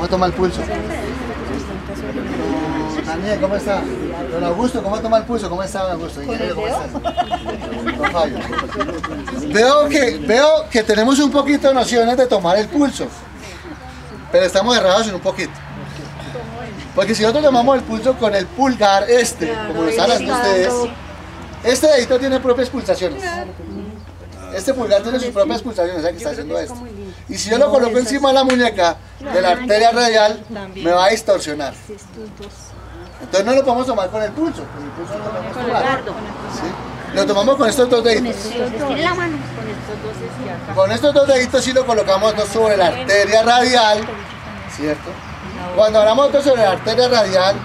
¿Cómo toma el pulso? Daniel, ¿cómo está? Don Augusto, ¿cómo toma el pulso? ¿Cómo está, don Augusto? Ingeniero, ¿cómo Fabio. Veo que, veo que tenemos un poquito de nociones de tomar el pulso, pero estamos errados en un poquito. Porque si nosotros tomamos el pulso con el pulgar este, como lo están haciendo ustedes, este dedito tiene propias pulsaciones. Este pulgar tiene sus propias pulsaciones, ¿sabes que está haciendo esto? Y si yo lo coloco encima de la muñeca, de la arteria radial, me va a distorsionar. Entonces no lo podemos tomar con el pulso, con el pulso no lo podemos tomar. ¿sí? Lo tomamos con estos dos deditos. Con estos dos deditos sí lo colocamos dos sobre la arteria radial, ¿cierto? Cuando hablamos dos sobre la arteria radial,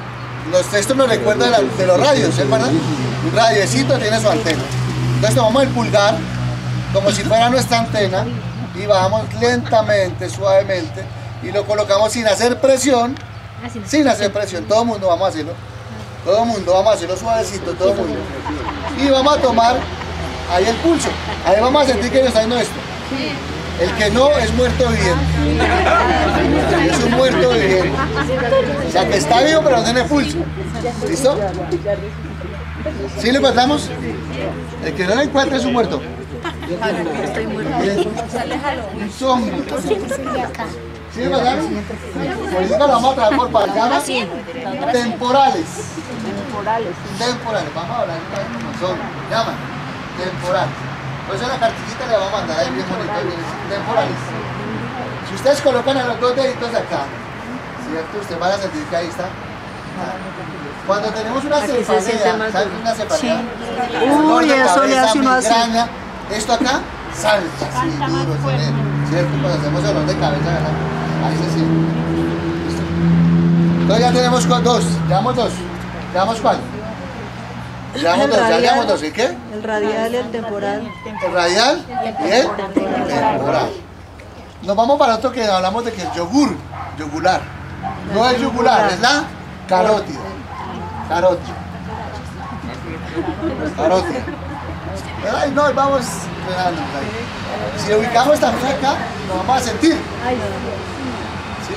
los textos nos recuerdan de, los radios, ¿sí, verdad? Un radiecito tiene su antena. Entonces tomamos el pulgar como si fuera nuestra antena y bajamos lentamente, suavemente y lo colocamos sin hacer presión, no. sin hacer presión. Todo el mundo vamos a hacerlo. Todo el mundo vamos a hacerlo suavecito, todo el mundo. Y vamos a tomar ahí el pulso. Ahí vamos a sentir que nos está yendo esto. El que no es muerto viviente. Es un muerto viviente. O sea que está vivo pero no tiene pulso. ¿Listo? ¿Sí lo encontramos? El que no lo encuentra es un muerto. Bien. Un zombie. ¿Sí lo encontramos? Ahorita lo vamos a traer por palabras temporales. Temporales. Vamos a hablar como son. Llaman. Temporales. Por eso la cartillita le vamos a mandar ahí bien bonito. Temporales. Si ustedes colocan a los dos deditos acá, ¿cierto? Ustedes van a sentir que ahí está. Cuando tenemos una que cefalea, ¿saben una cefalea? Uy, de eso le hace uno así. Esto acá salta, así duro, ¿cierto? Cuando hacemos dolor de cabeza, ¿verdad? Ahí se siente. Listo. Entonces ya tenemos con dos, llevamos dos. ¿Llevamos cuál? Llevamos dos, ya llevamos dos, ¿y qué? El radial y el temporal. El radial y el temporal. Nos vamos para otro que hablamos de que es yogur, yugular. No es yugular, es la carótida. Carótida. Carótida. No, vamos. relajándonos ahí. Si lo ubicamos también acá, lo vamos a sentir. ¿Sí?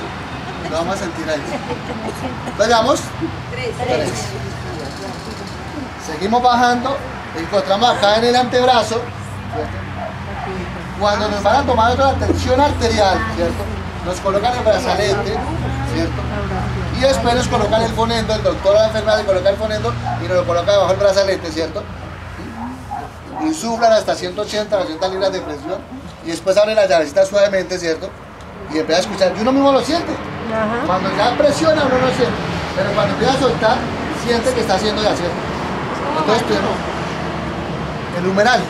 Lo vamos a sentir ahí. Vamos. Tres. Seguimos bajando, encontramos acá en el antebrazo. Cuando nos van a tomar otra tensión arterial, ¿cierto? Nos colocan el brazalete, ¿cierto? Y después nos colocan el fonendo, el doctor o la enfermera le coloca el fonendo y nos lo coloca debajo del brazalete, ¿cierto? Insuflan hasta 180, 200 libras de presión y después abre la llavecita suavemente, ¿cierto? Y empieza a escuchar, y uno mismo lo siente. Ajá. Cuando ya presiona uno no siente, pero cuando empieza a soltar, siente que está haciendo ya cierto. Entonces tenemos el humeral.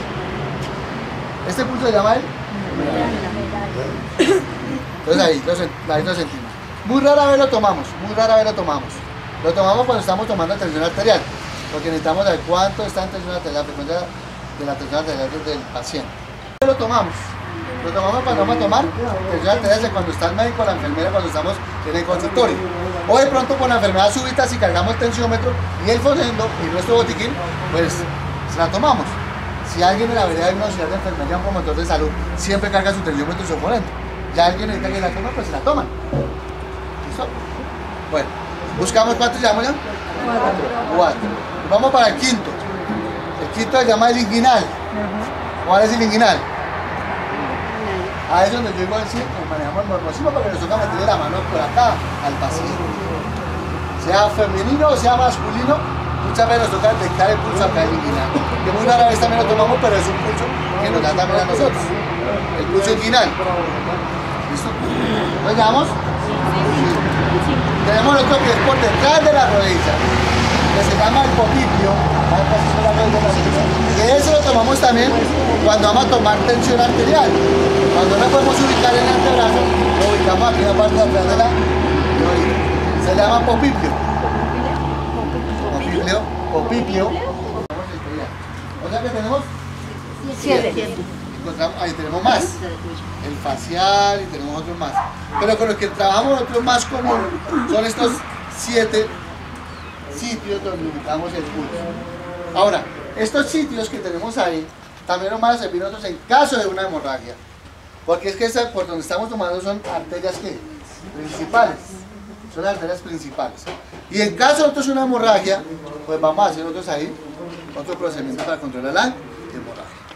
Este pulso se llama el Entonces ahí lo, ahí lo sentimos. Muy rara vez lo tomamos, muy rara vez lo tomamos. Lo tomamos cuando estamos tomando tensión arterial, porque necesitamos saber cuánto está en tensión arterial, la frecuencia de la tensión arterial del paciente. Lo tomamos. Lo tomamos cuando vamos a tomar tensión arterial es cuando está el médico la enfermera cuando estamos en el consultorio. O de pronto por la enfermedad súbita si cargamos el tensiómetro y el fonendo y nuestro botiquín, pues se la tomamos. Si alguien en la vereda de una unidad de enfermería un promotor de salud siempre carga su tensiómetro y su fonendo, ya alguien necesita que la toma, pues se la toman. ¿Listo? Bueno, buscamos cuántos llevamos ya? Cuatro. Vamos para el quinto. Se llama el inguinal. ¿Cuál es el inguinal? Ahí es donde yo igual sí, manejamos el morfosismo porque nos toca meterle la mano por acá al paciente. Sea femenino o sea masculino, muchas veces nos toca detectar el pulso acá del inguinal. Que muy rara vez también lo tomamos, pero es un pulso que nos da también a nosotros. El pulso inguinal. ¿Listo? ¿Lo llamamos? Tenemos otro que es por detrás de la rodilla, que se llama el popipio. Que ese lo tomamos también cuando vamos a tomar tensión arterial. Cuando no podemos ubicar en el antebrazo, lo ubicamos aquí en la parte de atrás de la rodilla. Se llama popipio. Popipio. Popipio. O sea que tenemos Siete. ahí tenemos más. El facial y tenemos otros más. Pero con los que trabajamos nosotros más común son estos siete sitios donde ubicamos el pulso. Ahora, estos sitios que tenemos ahí también nos van a servir nosotros en caso de una hemorragia. Porque es que esa, por donde estamos tomando son arterias principales. Son las arterias principales. Y en caso de nosotros una hemorragia, pues vamos a hacer nosotros ahí otro procedimiento para controlar la hemorragia.